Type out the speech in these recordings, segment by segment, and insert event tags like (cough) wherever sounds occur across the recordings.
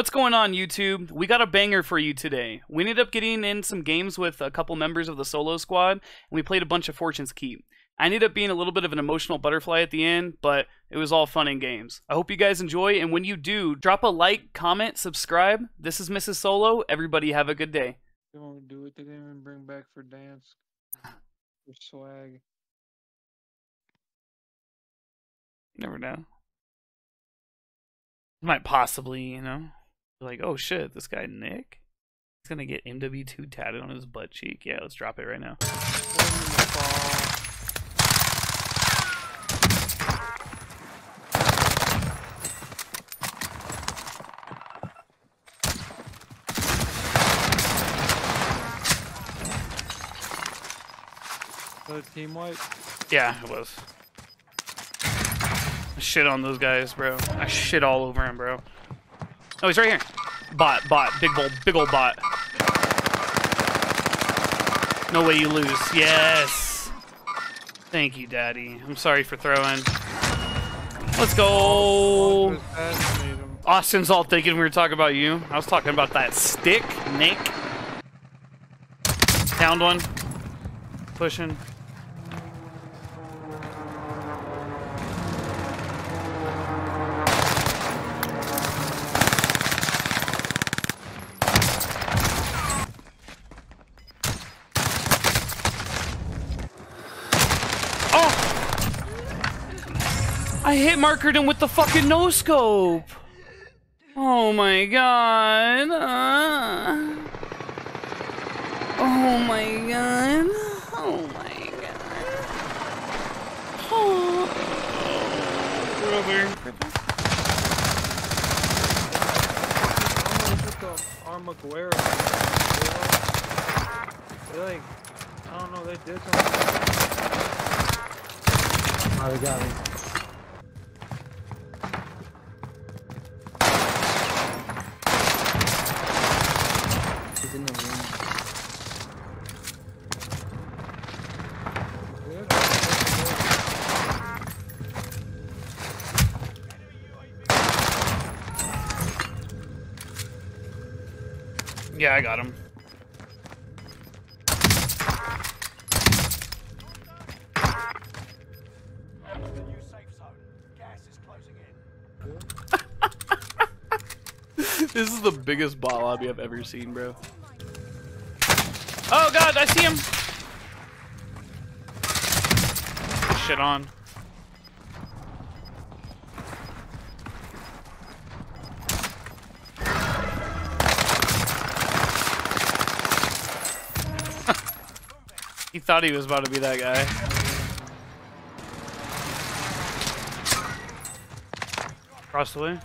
What's going on, YouTube? We got a banger for you today. We ended up getting in some games with a couple members of the solo squad, and we played a bunch of Fortune's Keep. I ended up being a little bit of an emotional butterfly at the end, but it was all fun and games. I hope you guys enjoy, and when you do, drop a like, comment, subscribe. This is Mrs. Solo. Everybody have a good day. They won't do it. They didn't even bring back for dance. (laughs) For swag. You never know. Might possibly, you know, like, oh shit, this guy Nick, he's gonna get MW2 tatted on his butt cheek. Yeah, let's drop it right now. Put 'em in the fall. The team wipe. Yeah, it was. I shit on those guys, bro. I shit all over him, bro. Oh, he's right here. Bot, bot, big old, big old bot. No way you lose. Yes. Thank you, Daddy. I'm sorry for throwing. Let's go. Austin's all thinking we were talking about you. I was talking about that stick, Nick. Downed one. Pushing. I hit markered him with the fucking no scope. Oh my god. Uh. Oh my god. Oh my god. Oh. Brother. I'm gonna put the Armaguerra. They like, I don't know, they did something. Oh, they got me. Yeah, I got him. (laughs) this is the biggest bot lobby I've ever seen, bro. Oh god, I see him! Get shit on. He thought he was about to be that guy. Across the way.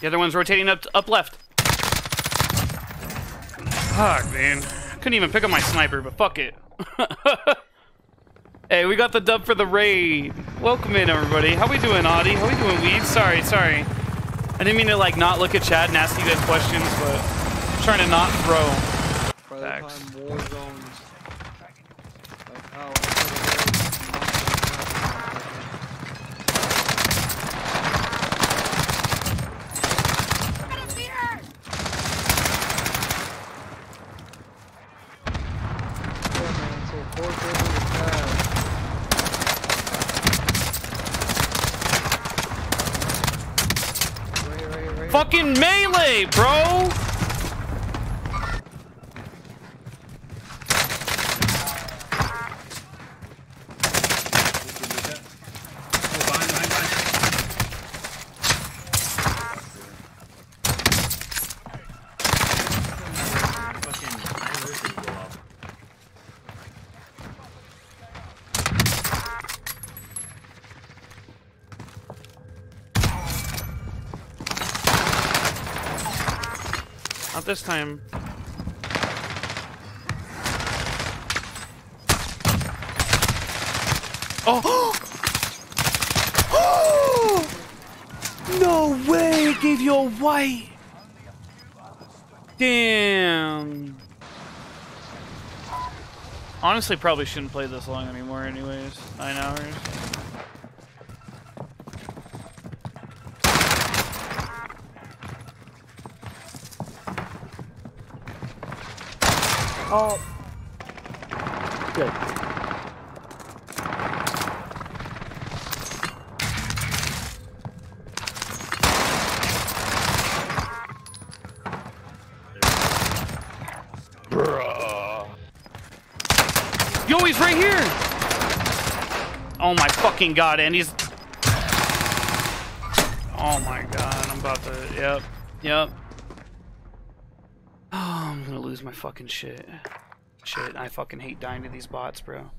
The other one's rotating up up left. Fuck, man. Couldn't even pick up my sniper, but fuck it. (laughs) hey, we got the dub for the raid. Welcome in, everybody. How we doing, Audie? How we doing, Weed? Sorry, sorry. I didn't mean to like not look at chat and ask you guys questions, but I'm trying to not throw. By Facts. time war zones. Like how I could've Yeah, man, so fourth river is bad. Right here, right here, right here. Fucking melee, bro! Not this time. Oh! oh! (gasps) (gasps) no way! It gave you a white! Damn. Honestly, probably shouldn't play this long anymore anyways. Nine hours. Oh. Good. Yo, he's right here! Oh my fucking god, and he's... Oh my god, I'm about to... Yep. Yep. (sighs) Oh. I'm gonna lose my fucking shit. Shit, I fucking hate dying to these bots, bro.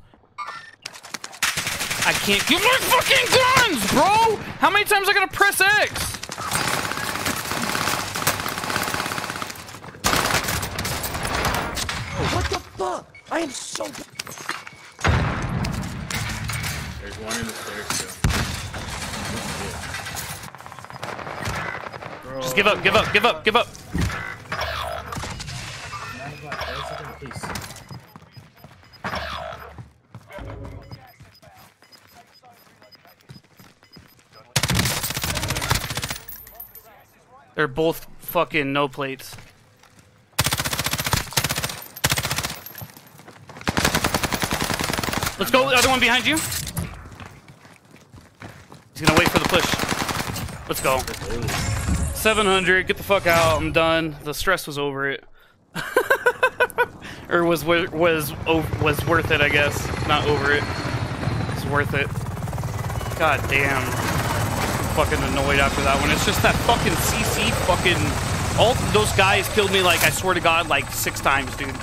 I can't get my fucking guns, bro! How many times I gotta press X? What the fuck? I am so. There's one in the stairs too. Bro, Just give up, give up, give up, give up. They're both fucking no plates. Let's go, the other one behind you. He's gonna wait for the push. Let's go. 700, get the fuck out, I'm done. The stress was over it. (laughs) or was was was worth it, I guess. Not over it. It's worth it. God damn fucking annoyed after that one. It's just that fucking CC fucking. All those guys killed me like I swear to God like six times, dude.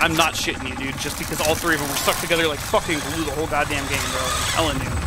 I'm not shitting you, dude. Just because all three of them were stuck together like fucking glue the whole goddamn game, bro. I'm telling you.